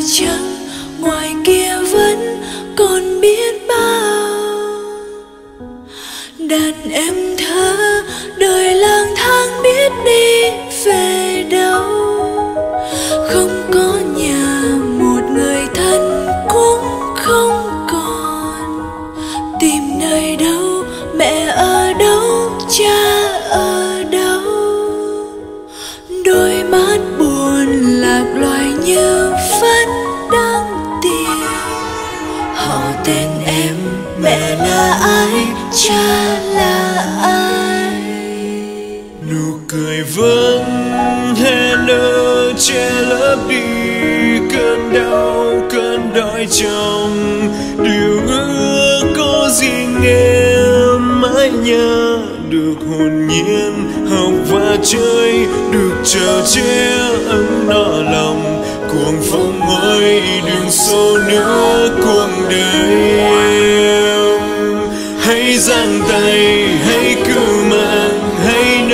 Mà chăng, ngoài kia vẫn còn biết bao. Đàn em thơ, đời lang thang biết đi về đâu. Không có nhà, một người thân cũng không còn. Tìm nơi đâu mẹ ở họ tên em, mẹ là ai, cha là ai? Nụ cười vẫn hé nở che lấp đi cơn đau, cơn đói trong. Điều ước có riêng em mãi nhớ, được hồn nhiên học và chơi, được chờ che ấm no lòng. Cuồng phong ơi đường xô nữa.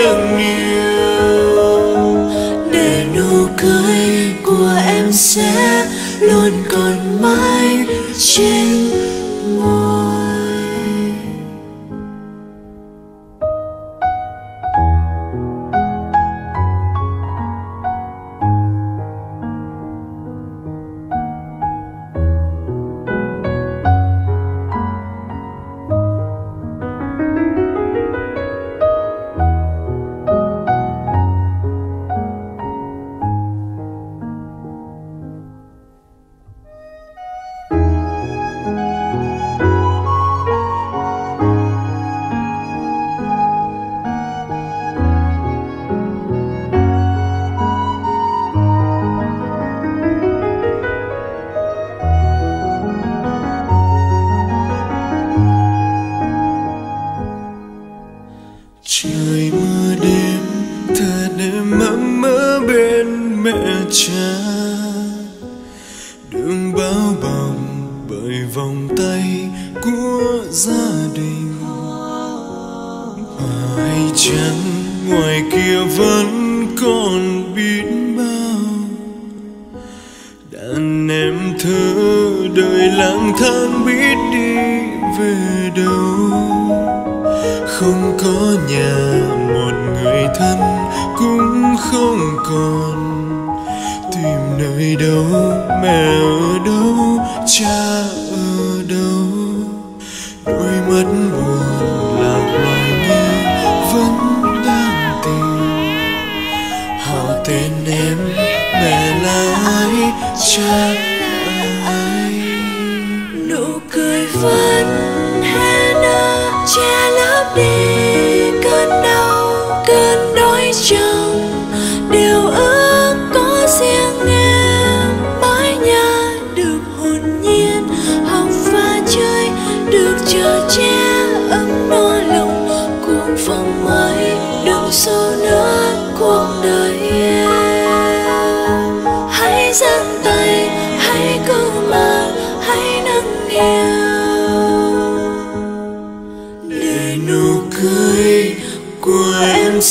Nâng niu để nụ cười của em sẽ vòng tay của gia đình. Mà hay chăng ngoài kia vẫn còn biết bao. Đàn em thơ đời lang thang biết đi về đâu. Không có nhà, một người thân cũng không còn. Tìm nơi đâu mẹ ở đâu, cha ai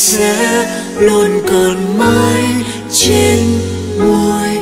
sẽ luôn còn mãi trên môi